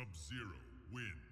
Sub-Zero wins.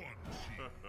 Quan